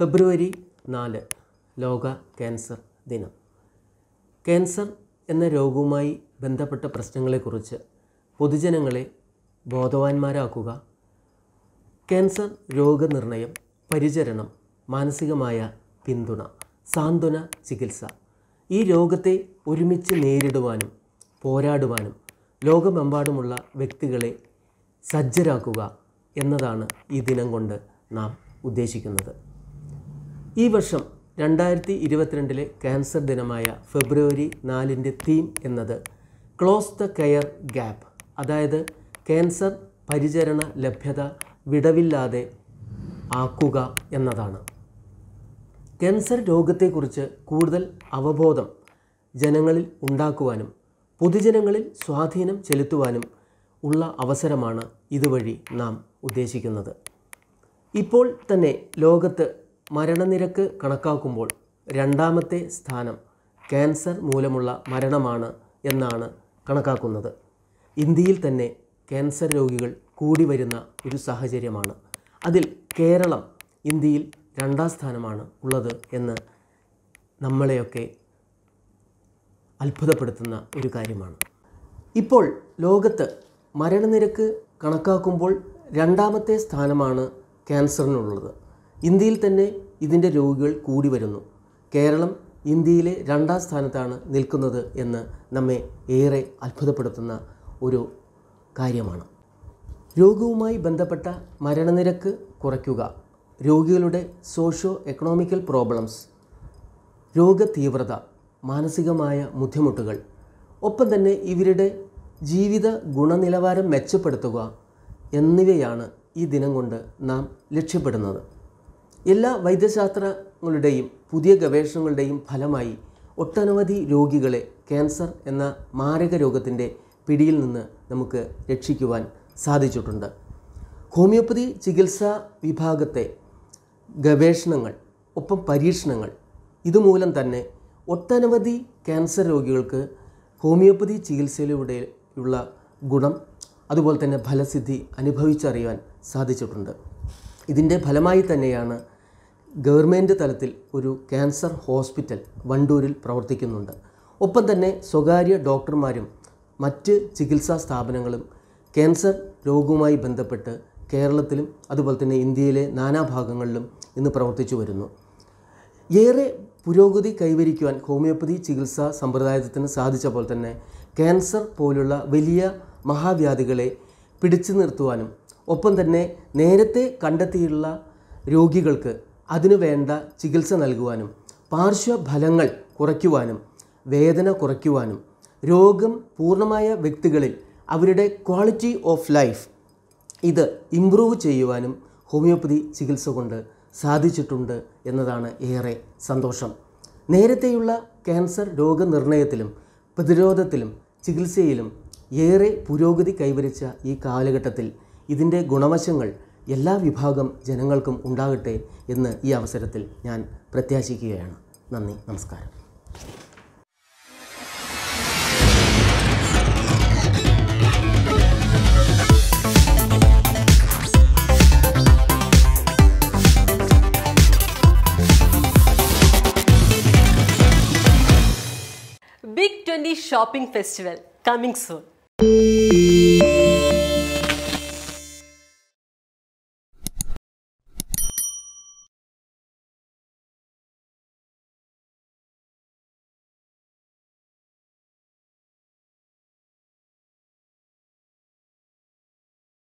ഫെബ്രുവരി നാല് ലോക ക്യാൻസർ ദിനം. ക്യാൻസർ എന്ന രോഗവുമായി ബന്ധപ്പെട്ട പ്രശ്നങ്ങളെക്കുറിച്ച് പൊതുജനങ്ങളെ ബോധവാന്മാരാക്കുക ക്യാൻസർ രോഗനിർണയം പരിചരണം മാനസികമായ പിന്തുണ സാന്ത്വന ചികിത്സ ഈ രോഗത്തെ ഒരുമിച്ച് നേരിടുവാനും പോരാടുവാനും ലോകമെമ്പാടുമുള്ള വ്യക്തികളെ സജ്ജരാക്കുക എന്നതാണ് ഈ ദിനം കൊണ്ട് നാം ഉദ്ദേശിക്കുന്നത്. ഈ വർഷം രണ്ടായിരത്തി ഇരുപത്തിരണ്ടിലെ ക്യാൻസർ ദിനമായ ഫെബ്രുവരി നാലിന്റെ തീം എന്നത് ക്ലോസ് ദ കെയർ ഗ്യാപ്പ് അതായത് ക്യാൻസർ പരിചരണ ലഭ്യത വിടവില്ലാതെ ആക്കുക എന്നതാണ്. ക്യാൻസർ രോഗത്തെക്കുറിച്ച് കൂടുതൽ അവബോധം ജനങ്ങളിൽ ഉണ്ടാക്കുവാനും പൊതുജനങ്ങളിൽ സ്വാധീനം ചെലുത്തുവാനും ഉള്ള അവസരമാണ് ഇതുവഴി നാം ഉദ്ദേശിക്കുന്നത്. ഇപ്പോൾ തന്നെ ലോകത്ത് മരണനിരക്ക് കണക്കാക്കുമ്പോൾ രണ്ടാമത്തെ സ്ഥാനം ക്യാൻസർ മൂലമുള്ള മരണമാണ് എന്നാണ് കണക്കാക്കുന്നത്. ഇന്ത്യയിൽ തന്നെ ക്യാൻസർ രോഗികൾ കൂടി വരുന്ന ഒരു സാഹചര്യമാണ്. അതിൽ കേരളം ഇന്ത്യയിൽ രണ്ടാം സ്ഥാനമാണ് ഉള്ളത് എന്ന് നമ്മളെയൊക്കെ അത്ഭുതപ്പെടുത്തുന്ന ഒരു കാര്യമാണ്. ഇപ്പോൾ ലോകത്ത് മരണനിരക്ക് കണക്കാക്കുമ്പോൾ രണ്ടാമത്തെ സ്ഥാനമാണ് ക്യാൻസറിനുള്ളത്. ഇന്ത്യയിൽ തന്നെ ഇതിന്റെ രോഗികൾ കൂടി വരുന്നു. കേരളം ഇന്ത്യയിലെ രണ്ടാം സ്ഥാനത്താണ് നിൽക്കുന്നത് എന്ന് നമ്മെ ഏറെ അത്ഭുതപ്പെടുത്തുന്ന ഒരു കാര്യമാണ്. രോഗവുമായി ബന്ധപ്പെട്ട മരണനിരക്ക് കുറയ്ക്കുക രോഗികളുടെ സോഷ്യോ എക്കണോമിക്കൽ പ്രോബ്ലംസ് രോഗതീവ്രത മാനസികമായ ബുദ്ധിമുട്ടുകൾ ഒപ്പം തന്നെ ഇവരുടെ ജീവിത ഗുണനിലവാരം മെച്ചപ്പെടുത്തുക എന്നിവയാണ് ഈ ദിനം കൊണ്ട് നാം ലക്ഷ്യപ്പെടുന്നത്. എല്ലാ വൈദ്യശാസ്ത്രങ്ങളുടെയും പുതിയ ഗവേഷണങ്ങളുടെയും ഫലമായി ഒട്ടനവധി രോഗികളെ ക്യാൻസർ എന്ന മാരക രോഗത്തിന്റെ പിടിയിൽ നിന്ന് നമുക്ക് രക്ഷിക്കുവാൻ സാധിച്ചിട്ടുണ്ട്. ഹോമിയോപ്പതി ചികിത്സാ വിഭാഗത്തെ ഗവേഷണങ്ങൾ ഒപ്പം പരീക്ഷണങ്ങൾ ഇതുമൂലം തന്നെ ഒട്ടനവധി ക്യാൻസർ രോഗികൾക്ക് ഹോമിയോപ്പതി ചികിത്സയിലൂടെയുള്ള ഗുണം അതുപോലെ തന്നെ ഫലസിദ്ധി അനുഭവിച്ചറിയാൻ സാധിച്ചിട്ടുണ്ട്. ഇതിന്റെ ഫലമായി തന്നെയാണ് ഗവൺമെന്റ് തലത്തിൽ ഒരു ക്യാൻസർ ഹോസ്പിറ്റൽ വണ്ടൂരിൽ പ്രവർത്തിക്കുന്നുണ്ട്. ഒപ്പം തന്നെ സ്വകാര്യ ഡോക്ടർമാരും മറ്റ് ചികിത്സാ സ്ഥാപനങ്ങളും ക്യാൻസർ രോഗവുമായി ബന്ധപ്പെട്ട് കേരളത്തിലും അതുപോലെ തന്നെ ഇന്ത്യയിലെ നാനാഭാഗങ്ങളിലും ഇന്ന് പ്രവർത്തിച്ചു വരുന്നു. ഏറെ പുരോഗതി കൈവരിക്കുവാൻ ഹോമിയോപ്പതി ചികിത്സാ സമ്പ്രദായത്തിന് സാധിച്ച പോലെ തന്നെ ക്യാൻസർ പോലുള്ള വലിയ മഹാവ്യാധികളെ പിടിച്ചു നിർത്തുവാനും ഒപ്പം തന്നെ നേരത്തെ കണ്ടെത്തിയുള്ള രോഗികൾക്ക് അതിനു വേണ്ട ചികിത്സ നൽകുവാനും പാർശ്വഫലങ്ങൾ കുറയ്ക്കുവാനും വേദന കുറയ്ക്കുവാനും രോഗം പൂർണമായ വ്യക്തികളിൽ അവരുടെ ക്വാളിറ്റി ഓഫ് ലൈഫ് ഇത് ഇമ്പ്രൂവ് ചെയ്യുവാനും ഹോമിയോപ്പതി ചികിത്സ കൊണ്ട് സാധിച്ചിട്ടുണ്ട് എന്നതാണ് ഏറെ സന്തോഷം. നേരത്തെയുള്ള ക്യാൻസർ രോഗനിർണയത്തിലും പ്രതിരോധത്തിലും ചികിത്സയിലും ഏറെ പുരോഗതി കൈവരിച്ച ഈ കാലഘട്ടത്തിൽ ഇതിന്റെ ഗുണവശങ്ങൾ എല്ലാ വിഭാഗം ജനങ്ങൾക്കും ഉണ്ടാകട്ടെ എന്ന് ഈ അവസരത്തിൽ ഞാൻ പ്രത്യാശിക്കുകയാണ് നന്ദി നമസ്കാരം big 20 shopping festival coming soon.